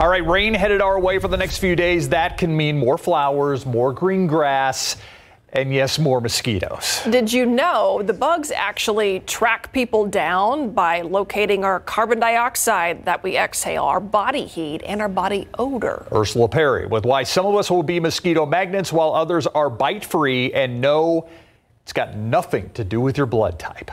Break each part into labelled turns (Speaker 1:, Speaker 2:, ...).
Speaker 1: All right, rain headed our way for the next few days. That can mean more flowers, more green grass, and yes, more mosquitoes.
Speaker 2: Did you know the bugs actually track people down by locating our carbon dioxide that we exhale, our body heat, and our body odor?
Speaker 1: Ursula Pari with why some of us will be mosquito magnets while others are bite free. And no, it's got nothing to do with your blood type.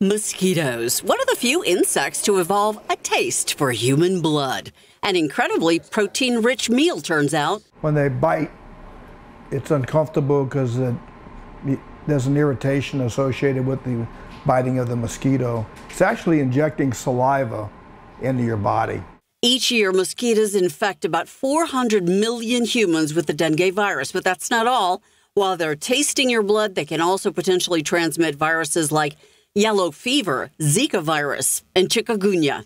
Speaker 3: Mosquitoes, one of the few insects to evolve a taste for human blood. An incredibly protein rich meal, turns out.
Speaker 4: When they bite, it's uncomfortable because it, there's an irritation associated with the biting of the mosquito. It's actually injecting saliva into your body.
Speaker 3: Each year, mosquitoes infect about 400 million humans with the dengue virus, but that's not all. While they're tasting your blood, they can also potentially transmit viruses like yellow fever, Zika virus, and chikungunya.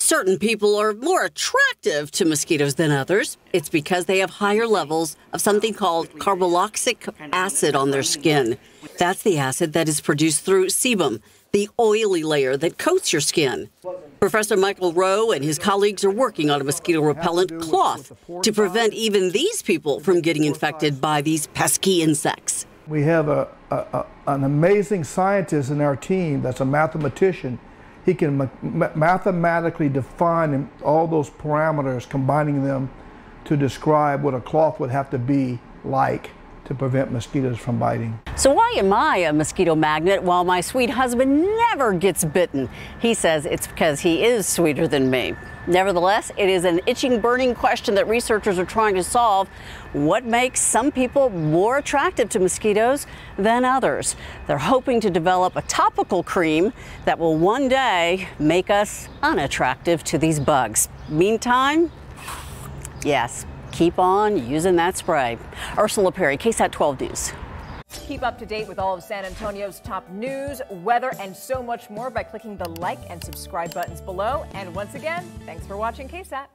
Speaker 3: Certain people are more attractive to mosquitoes than others. It's because they have higher levels of something called carboxylic acid on their skin. That's the acid that is produced through sebum, the oily layer that coats your skin. Professor Michael Roe and his colleagues are working on a mosquito repellent cloth to prevent even these people from getting infected by these pesky insects.
Speaker 4: We have a, a, a an amazing scientist in our team that's a mathematician. He can ma mathematically define all those parameters, combining them to describe what a cloth would have to be like to prevent mosquitoes from biting.
Speaker 3: So why am I a mosquito magnet while my sweet husband never gets bitten? He says it's because he is sweeter than me. Nevertheless, it is an itching, burning question that researchers are trying to solve. What makes some people more attractive to mosquitoes than others? They're hoping to develop a topical cream that will one day make us unattractive to these bugs. Meantime, yes, keep on using that spray. Ursula Pari, KSAT 12 News.
Speaker 2: Keep up to date with all of San Antonio's top news, weather, and so much more by clicking the like and subscribe buttons below. And once again, thanks for watching KSAT.